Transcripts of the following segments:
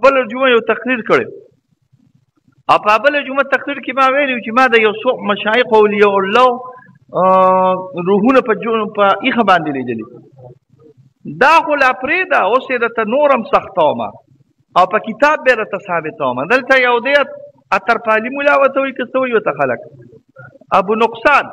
ابل جمعه یو تقریر کړی او په ابل جمعه تقریر کې ما ویلی چې ما د یو څو مشایخ اولیاء الله روحونه په جون په ایخه باندې لیدلی دا خو لا پرېده اوس یې درته نور هم سختوم او په کتاب به درته ثابتوم دلته یو دی اتر پالي ملا ورته وایي که څه وایي ورته خلک ابو نقصان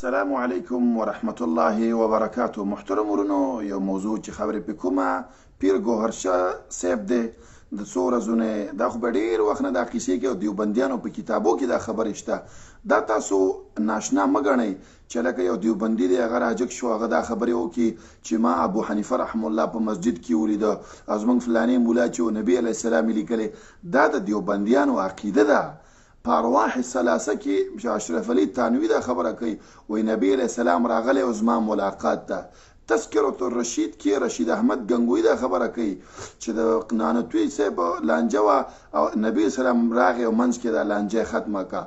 سلام علیکم ورحمت الله وبرکاته محترم ورونو یو موضوع چې خبرې پې کومه پیر ګوهرشه صاحب دی د څو ورځو نه دا خو به ډېر وخت نه دا کیسې کوي او دیوبندیانو په کتابو کې دا خبرې شته دا تاسو ناشنا مه ګڼئ چې لکه یو دیوبندي دی هغه راجک شو هغه دا خبرې وکړي چې ما ابو حنیفه رحم الله په مسجد کې ولیده او زموږ فلانې مولا چې و نبي علیه السلام یې لیکلی دا د دیوبندیانو عقیده ده په ارواح الثلاثه کې چې اشرف علي تانوي دا خبره کوي وايي نبي عليه السلام راغلی و زما ملاقات ته. تذکرة الرشید کې رشید احمد ګنګوهي دا خبره کوي چې د نانوتوي صاحب لانجه وه او نبي عليه السلام راغی او منځ کې دا لانجه ختمه کړه.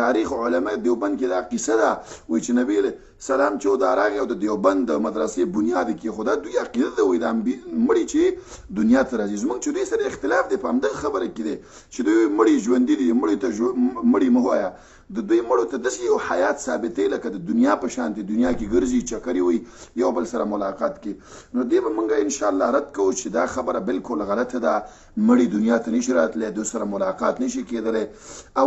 داریخ علماء دیوبند کې دا قصه ده وايي چې نبي سلام چې دا راغی او د دیوبند د مدرسې بنیاد یې کېښوده دوی عقیده ده وایي دا مړي چې دنیا ته راځي زموږ چې دوی سره اختلاف دی په همدغه خبره کې دی چې دوی وایي مړي ژوندي دي مړي ته ژو... مړي مه وایه د دوی مړو ته داسې یو حیات ثابتوي لکه د دنیا په شان دی دنیا کې ګرځي چکرې وایي یو بل سره ملاقات کوي نو دې به موږ انشاءالله رد کوو چې دا خبره بالکل غلطه ده مړي دنیا ته نشي راتلی دوی سره ملاقات نشي کېدلی او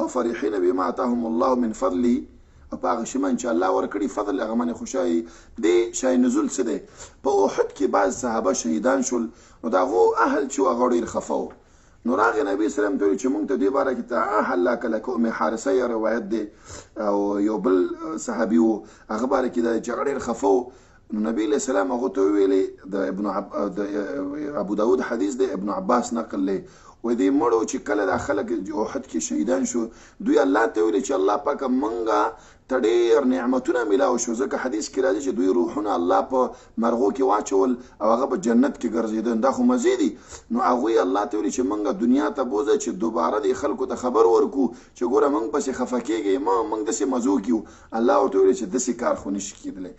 او فرحين بما اتاهم الله من فضله او په هغه شي باندې چې الله ورکړي فضل هغه باندې خوشحالي دې شای نزول څه دی په احد کې بعض صحابه شهیدان شول نو د هغو اهل چې هغه ډېر خفه و نو راغی نبی سلام ته چې مونږ ته دې باره کې ته حلا کله کوم حارثه یا روایت دی او یو بل صحابي وو هغه باره کې د جګړې خفو نو نبی علیہ السلام هغه ته ویلي د ابن عب... د ابو داود حدیث دی ابن عباس نقل لې و دې مړو چې کله د خلک احد کې شهیدان شو دوی الله ته ویلي چې الله پاک منګه ته ډیر نعمتونه ملاو شو ځکه حدیث کې راځي چې دوی روحونه الله په مرغو کې واچول او هغه په جنت کې ګرځیدل دا خو مزه دي نو هغه الله ته ویلي چې منګه دنیا ته بوزه چې دوباره د خلکو ته خبر ورکو چې ګوره منګ پسې خفکیږي ما منګ دسه مزو کیو الله ورته ویلي چې دسه کار خو نشي کېدلی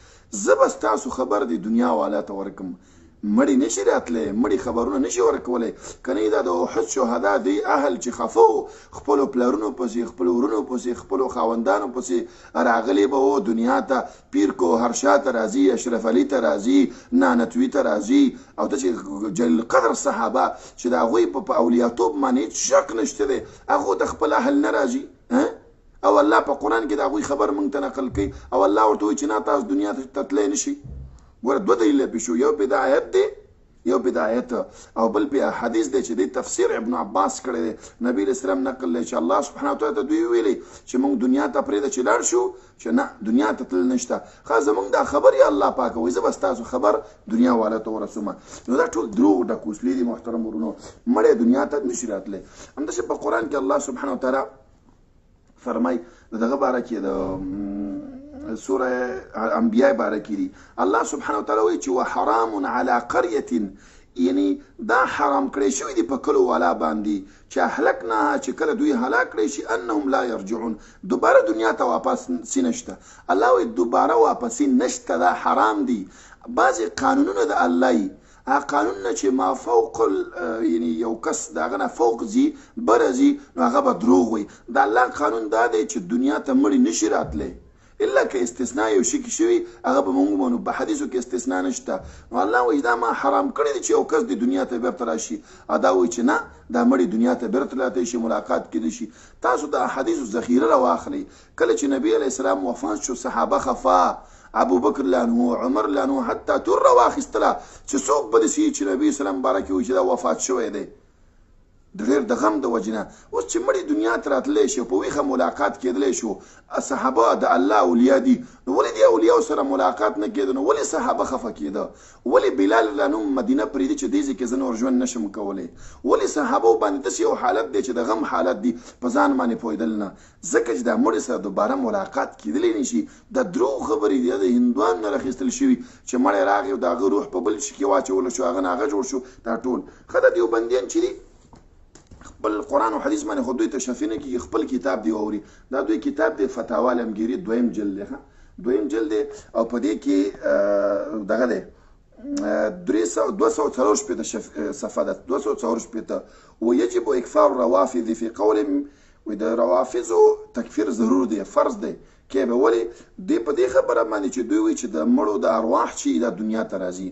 زه به ستاسو خبر دی دنیا والا ته ورکم مړی نشی راتلی مړی خبرونه نشی ورکولی کنی دا د احد شهدا دی اهل چی خفه وو خپلو پلرونو پسی خپلو ورونو پسی خپلو خاوندانو پسی راغلی به وو دنیا ته پیر کوهرشاه ته راځی اشرف علی ته راځی نانتوی ته راځی او دا چی جلیل قدر صحابه چی د هغوی په اولیاتوب معنی هیڅ شک نشته دی هغو ته خپل اهل نه راځی ها او الله په قران کې دا غوي خبر مونږ ته نقل کوي او الله ورته وی چې نه تاسو دنیا ته تتلې نشي ګور دوه دلیل په شو یو بدايت دی یو بدايت او بل په حدیث دی چې د تفسیر ابن عباس کړی دی نبی اسلام نقل لې چې الله سبحانه وتعالى ته دوی ویلي چې مونږ دنیا ته پرې د چلار شو چې نه دنیا ته تل نشته خا زمونږ دا خبر یا الله پاک وې زه بس تاسو خبر دنیا والا ته ورسوم نو دا ټول دروغ د کوسلې دي محترم ورونو مړې دنیا ته نشراتلې همدغه په قران کې الله سبحانه وتعالى فرمای د دغه باره کې د سوره انبیاء باره کې دي الله سبحانه وتعالی وایي چې وحرام علی قريه یعنی دا حرام کړی شوی دی په کلو والا باندې چې اهلک نه چې کله دوی هلاک کړی شي انهم لا يرجعون دوباره دنیا ته واپس سینشته الله وی دوباره واپس نشته دا حرام دی بعضی قانونونه د الله هغه قانون نه چې ما فوق ال... یعنی یو کس د هغه نه فوق ځي بره ځي نو هغه به دروغ وي د الله قانون دا دی چې دنیا ته مړي نشي راتلی الا که استثناء یو شي کې شوي هغه به مونږ ومنو په حدیثو کې استثناء نشته نو الله وایي دا ما حرام کړی دی چې یو کس د دنیا ته بیرته راشي او دا وایي چې نه دا مړي دنیا ته بیرته راتلی شي ملاقات کېدی شي تاسو د احادیثو ذخیره راواخلئ کله چې نبی علیه السلام وفات شو صحابه خفا ابو بکر لانو عمر لانو حتی تر واخیستله چې څوک به دسی چې نبی اسلام بارک وي چې دا وفات شوی دی د ډېر د غم د وجنه اوس چې مړی دنیا ته راتلی شي په ویښه ملاقات کېدلی شو صحابه د الله اولیا دي نو ولې د اولیاو سره ملاقات نه کېده نو ولې صحابه خفه کېده ولې بلال لانو مدینه پرېږدي چې دې ځای کې زه نور ژوند نشم کولی ولې صحابه باندې داسې یو حالت دی چې د غم حالت دی په ځان باندې پوهېدل نه ځکه چې دا مړي سره دوباره ملاقات کېدلی نه شي، دا دروغ خبرې دي، دا د هندوانو نه راخیستل شوي، چې مړی راغی او د هغه روح په بل شي کې واچول شو، هغه نه هغه جوړ شو، دا ټول. ښه دا دیوبندیان چې دي خپل قرآن او حدیث باندې خو دوی ته شفي نه کېږي، خپل کتاب دې واوري، دا دوی کتاب دی فتاوا لمګیري دویم جلد دی، ښه دویم جلد دی او په دې کې دغه دی درې سوه دوه سوه څلور شپېته صفحه ده دوه سوه څلور شپېته ویجب اکفار روافض فی قولهم وی د روافضو تکفیر ضرور دی فرض دی کې به ولی دی په دې خبره باندې چې دوی وی چې د مړو د ارواح چې د دنیا ته راځي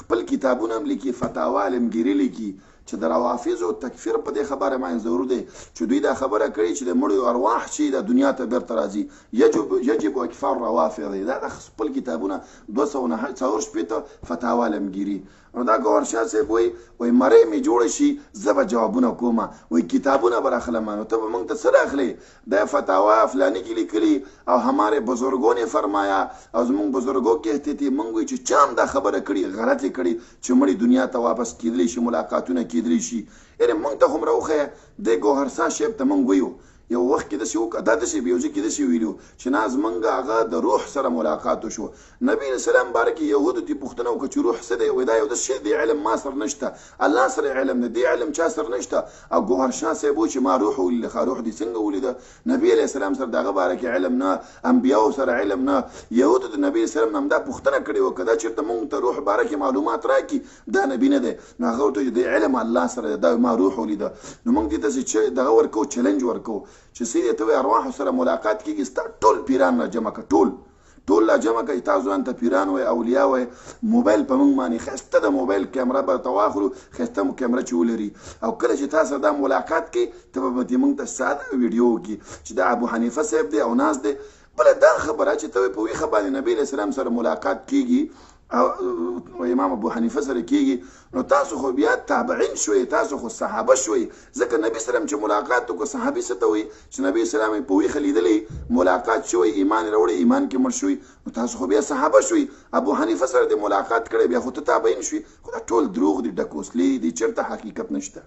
خپل کتابونه هم لیکي فتاوا علمګیري لیکي چې د روافضو تکفیر په دې خبره باندې ضرور دی چې دوی دا خبره کړې چې د مړو ارواح چې د دنیا ته بیرته راځي یجب یجب اکفار روافض دا خپل کتابونه 209 څور شپې ته فتاوا علمګیري نو دا ګوهر شاه صاحب وایي وایي مرۍ مې جوړه شي زه به جوابونه کوم وایي کتابونه به راخلم نو ته به موږ ته څه راخلې دا فتاوا فلاني کې لیکلي او همارې بزرګو نه فرمایا او زموږ بزرګو کهته تي موږ وایي چې چا هم دا خبره کړې غلطې کړې چې مړي دنیا ته واپس کېدلی شي ملاقاتونه کېدلی شي یعنې موږ ته خو هم راوښیه دې ګوهر شاه صاحب ته موږ وایو یو وخت کې داسې وکړه دا داسې بیوځي کې داسې ویلو چې نه زمونږ هغه د روح سره ملاقات وشو نبی علیه السلام باره کې یهودو تی پوښتنه وکړه چې روح څه دی وایي دا یو داسې شی دی علم ما سره نشته الله سره علم دی دې علم چا سره نشته او ګوهر شاه صاحب و چې ما روح ولیده ښه روح دې څنګه ولیده نبی علیه السلام سره دغه باره کې علم نه انبیاو سره علم نه یهودو د نبی علیه السلام نه همدا پوښتنه کړې وه که دا چېرته مونږ ته روح باره کې معلومات راکړي دا نبی نه دی نو هغه ورته وی د علم الله سره دی دا ما روح ولیده نو موږ دې ته چې دغه ورکو چیلنج ورکو چې سې ته وی ارواح سره ملاقات کیږي ستا ټول پیران را جمع کړه ټول ټول لا جمع کوي تاسو ځان ته پیران وای اولیاء وای موبایل په موږ باندې خسته د موبایل کیمره به ته واخلو خسته مو کیمره چې ولري او کله چې تاسو دا ملاقات کې ته به دې موږ ته ساده ویډیو کې چې د ابو حنیفه صاحب دی او ناز دی بله دا خبره چې ته په ویښه باندې نبی علیه السلام سره ملاقات کیږي او امام ابو حنیفه سره کیږي نو تاسو خو بیا تابعین شوي تاسو خو صحابه شوي ځکه نبی سلام چې ملاقات وکړو صحابي څه ته وي چې نبی سلام په وی خلیدلی ملاقات شوی ایمان وروړي ایمان کې مړ شوی نو تاسو خو بیا صحابه شوي ابو حنیفه سره د ملاقات کړي بیا خو ته تابعین شوي خو ټول دروغ دي ډکوسلی دي چرته حقیقت نشته